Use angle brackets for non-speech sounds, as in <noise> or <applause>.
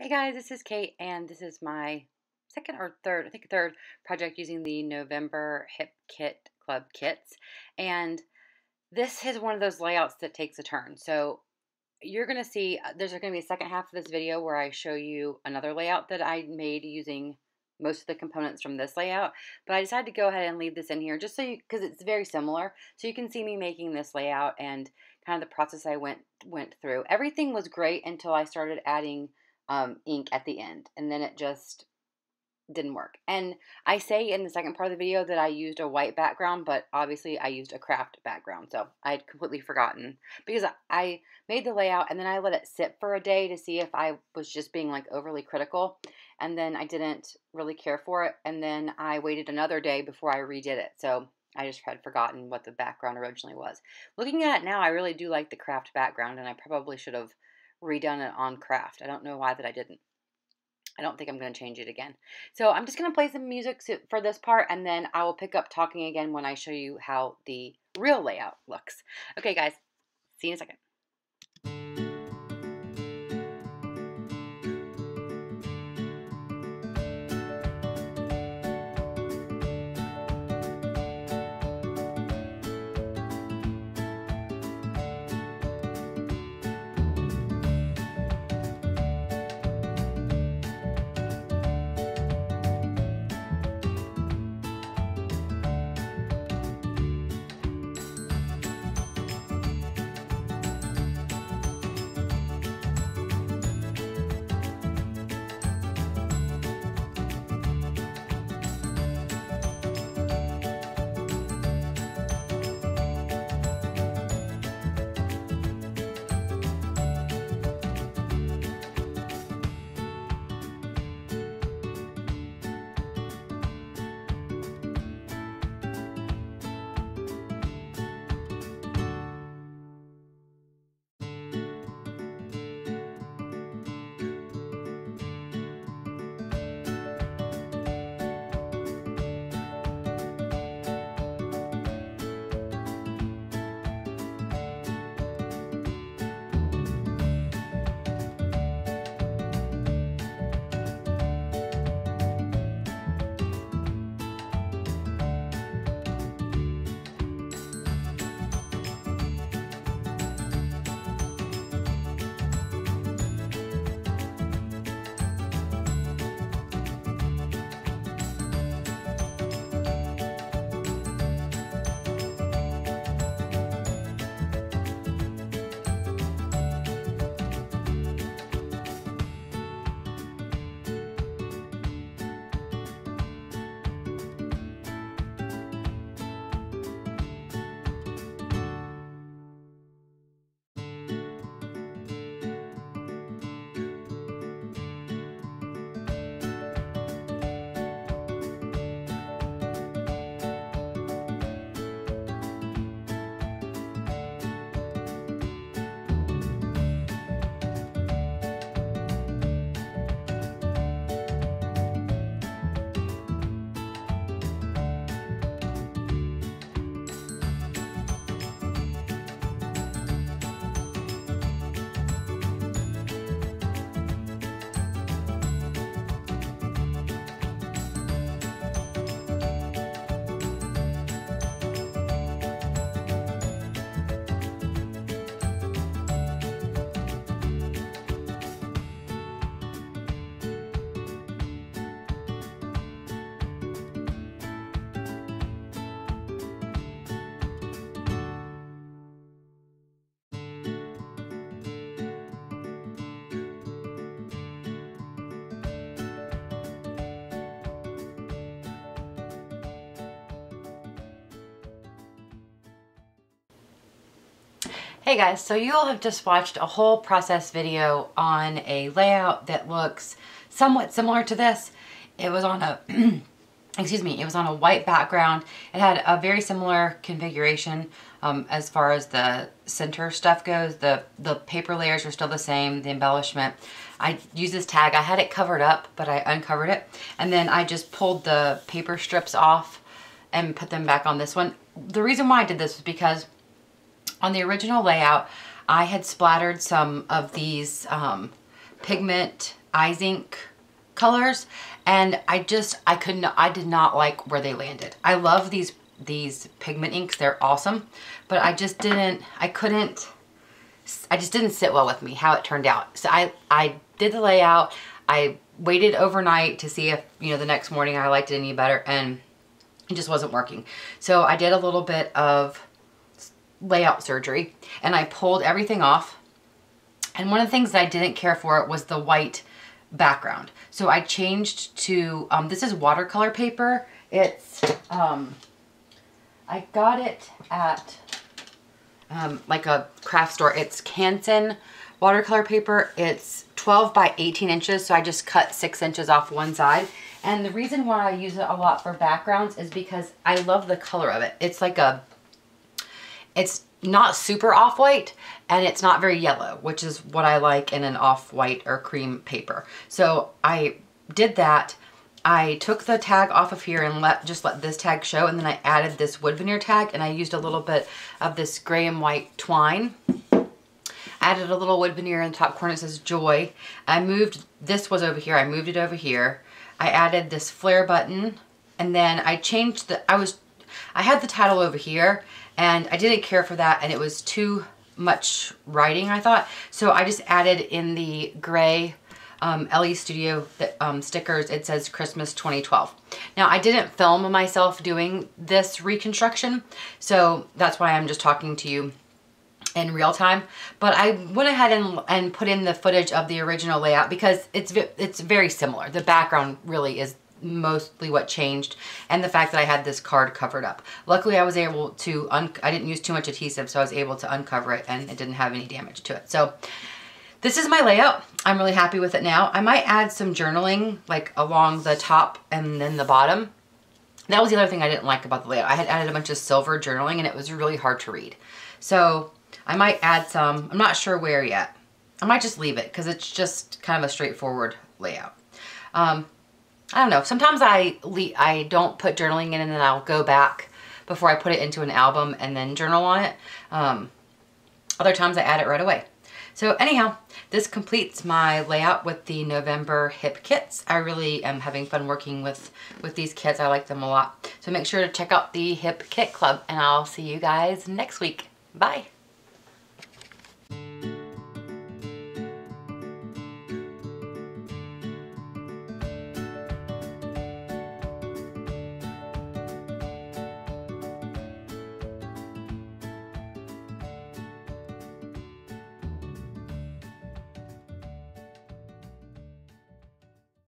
Hey guys, this is Kate, and this is my second or third, I think third project using the November Hip Kit Club kits. And this is one of those layouts that takes a turn. So you're going to see, uh, there's going to be a second half of this video where I show you another layout that I made using most of the components from this layout. But I decided to go ahead and leave this in here just so you, because it's very similar. So you can see me making this layout and kind of the process I went went through. Everything was great until I started adding um, ink at the end, and then it just didn't work. And I say in the second part of the video that I used a white background, but obviously I used a kraft background, so I had completely forgotten because I made the layout and then I let it sit for a day to see if I was just being like overly critical, and then I didn't really care for it, and then I waited another day before I redid it. So I just had forgotten what the background originally was. Looking at it now, I really do like the kraft background, and I probably should have redone it on kraft. I don't know why that I didn't. I don't think I'm going to change it again. So I'm just going to play some music for this part, and then I will pick up talking again when I show you how the real layout looks. Okay, guys. See you in a second. Hey guys, so you all have just watched a whole process video on a layout that looks somewhat similar to this. It was on a, <clears throat> excuse me, it was on a white background. It had a very similar configuration um, as far as the center stuff goes. The, the paper layers are still the same, the embellishment. I used this tag, I had it covered up, but I uncovered it. And then I just pulled the paper strips off and put them back on this one. The reason why I did this was because on the original layout, I had splattered some of these um, pigment Izink colors and I just I couldn't I did not like where they landed. I love these these pigment inks they're awesome but I just didn't I couldn't I just didn't sit well with me how it turned out so I I did the layout I waited overnight to see if you know the next morning I liked it any better and it just wasn't working so I did a little bit of layout surgery and I pulled everything off and one of the things that I didn't care for was the white background. So I changed to, um, this is watercolor paper. It's, um, I got it at um, like a craft store. It's Canson watercolor paper. It's 12 by 18 inches. So I just cut six inches off one side. And the reason why I use it a lot for backgrounds is because I love the color of it. It's like a, it's not super off-white and it's not very yellow, which is what I like in an off-white or cream paper. So I did that. I took the tag off of here and let just let this tag show and then I added this wood veneer tag and I used a little bit of this gray and white twine. Added a little wood veneer in the top corner that says joy. I moved, this was over here, I moved it over here. I added this flair button and then I changed the, I was, I had the title over here and I didn't care for that and it was too much writing I thought. So I just added in the gray um, Elle's Studio um, stickers. It says Christmas 2012 now I didn't film myself doing this reconstruction so that's why I'm just talking to you in real time. But I went ahead and, and put in the footage of the original layout because it's it's very similar. The background really is mostly what changed and the fact that I had this card covered up. Luckily I was able to, I didn't use too much adhesive so I was able to uncover it and it didn't have any damage to it. So this is my layout. I'm really happy with it now. I might add some journaling like along the top and then the bottom. That was the other thing I didn't like about the layout. I had added a bunch of silver journaling and it was really hard to read. So I might add some, I'm not sure where yet. I might just leave it because it's just kind of a straightforward layout. Um, I don't know. Sometimes I I don't put journaling in and then I'll go back before I put it into an album and then journal on it. Um, other times I add it right away. So anyhow, this completes my layout with the November hip kits. I really am having fun working with, with these kits. I like them a lot. So make sure to check out the Hip Kit Club and I'll see you guys next week. Bye.